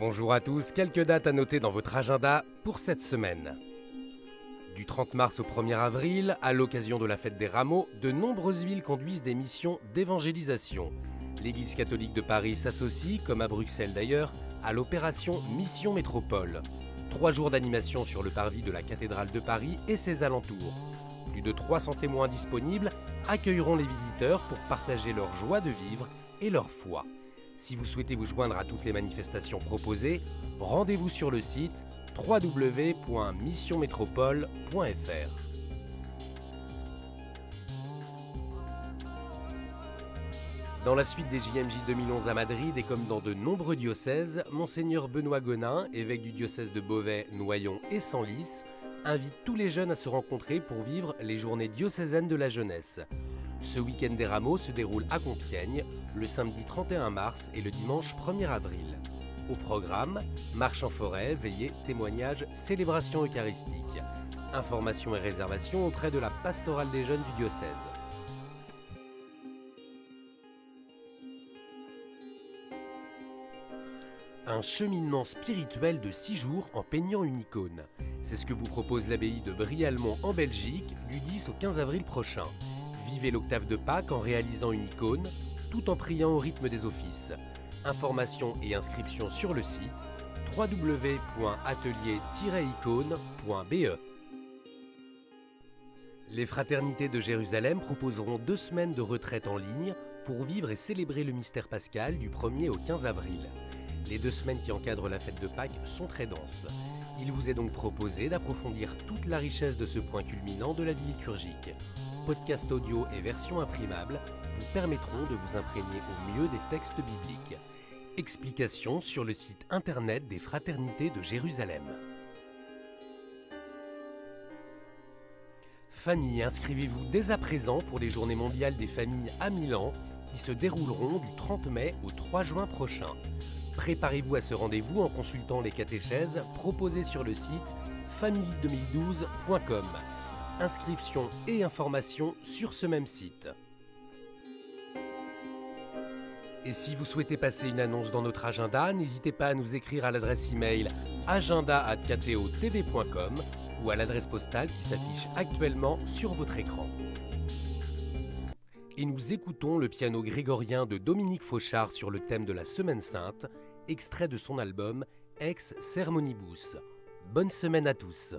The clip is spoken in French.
Bonjour à tous, quelques dates à noter dans votre agenda pour cette semaine. Du 30 mars au 1er avril, à l'occasion de la fête des rameaux, de nombreuses villes conduisent des missions d'évangélisation. L'Église catholique de Paris s'associe, comme à Bruxelles d'ailleurs, à l'opération Mission Métropole. Trois jours d'animation sur le parvis de la cathédrale de Paris et ses alentours. Plus de 300 témoins disponibles accueilleront les visiteurs pour partager leur joie de vivre et leur foi. Si vous souhaitez vous joindre à toutes les manifestations proposées, rendez-vous sur le site www.missionmétropole.fr. Dans la suite des JMJ 2011 à Madrid et comme dans de nombreux diocèses, Monseigneur Benoît Gonin, évêque du diocèse de Beauvais, Noyon et Senlis, invite tous les jeunes à se rencontrer pour vivre les journées diocésaines de la jeunesse. Ce week-end des rameaux se déroule à Compiègne, le samedi 31 mars et le dimanche 1er avril. Au programme, marche en forêt, veillée, témoignages, célébration eucharistique. Informations et réservations auprès de la pastorale des jeunes du diocèse. Un cheminement spirituel de 6 jours en peignant une icône. C'est ce que vous propose l'abbaye de Brialmont en Belgique du 10 au 15 avril prochain. Vivez l'octave de Pâques en réalisant une icône, tout en priant au rythme des offices. Informations et inscriptions sur le site www.atelier-icône.be. Les fraternités de Jérusalem proposeront deux semaines de retraite en ligne pour vivre et célébrer le mystère pascal du 1er au 15 avril. Les deux semaines qui encadrent la fête de Pâques sont très denses. Il vous est donc proposé d'approfondir toute la richesse de ce point culminant de la vie liturgique. Podcast audio et version imprimable vous permettront de vous imprégner au mieux des textes bibliques. Explications sur le site internet des Fraternités de Jérusalem. Famille, inscrivez-vous dès à présent pour les Journées mondiales des familles à Milan qui se dérouleront du 30 mai au 3 juin prochain. Préparez-vous à ce rendez-vous en consultant les catéchèses proposées sur le site famille2012.com. Inscription et informations sur ce même site. Et si vous souhaitez passer une annonce dans notre agenda, n'hésitez pas à nous écrire à l'adresse email agenda@kto.tv.com ou à l'adresse postale qui s'affiche actuellement sur votre écran. Et nous écoutons le piano grégorien de Dominique Fauchard sur le thème de la Semaine Sainte, extrait de son album Ex Sermonibus. Bonne semaine à tous.